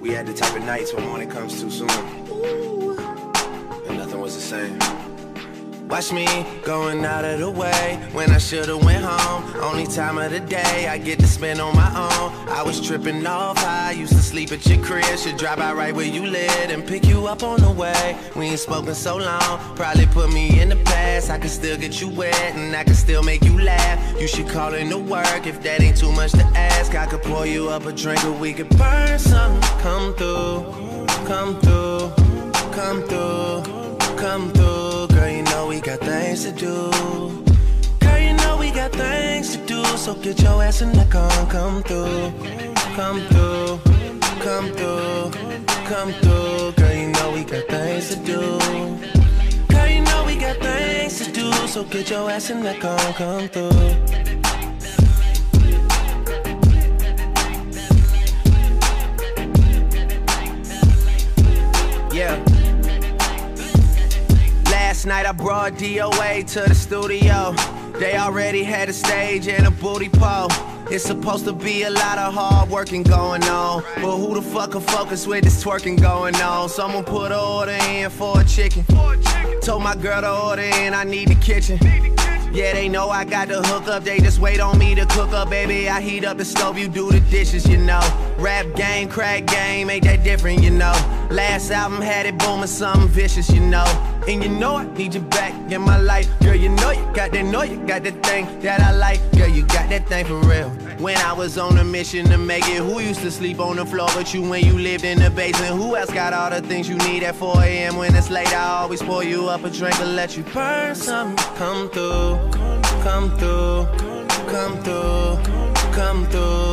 We had the type of nights when morning comes too soon. And nothing was the same. Watch me going out of the way when I should've went home. Only time of the day I get to spend on my own. I was tripping off high, used to sleep at your crib. Should drive by right where you live and pick you up on the way. We ain't spoken so long, probably put me in the past. I can still get you wet and I can still make you laugh. You should call in to work if that ain't too much to ask. I could pour you up a drink or we could burn something. Come through, come through, come through. Girl, you know we got things to do. Girl, you know we got things to do. So get your ass in the car come through, come through, come through, come through. Girl, you know we got things to do. Girl, you know we got things to do. So get your ass in the car come through. Last night I brought DOA to the studio. They already had a stage and a booty pole. It's supposed to be a lot of hard working going on. But who the fuck can focus with this twerking going on? Someone put an order in for a chicken. Told my girl to order in, I need the kitchen. Yeah, they know I got the hook up, they just wait on me to cook up, baby. I heat up the stove, you do the dishes, you know. Rap game, crack game, ain't that different, you know. Last album had it booming, something vicious, you know. And you know I need you back in my life. Girl, you know you got that, know you got that thing that I like. Girl, you got that thing for real. When I was on a mission to make it, who used to sleep on the floor but you when you lived in the basement? Who else got all the things you need at 4 a.m. when it's late? I always pour you up a drink to let you burn something. Come through, come through, come through, come through.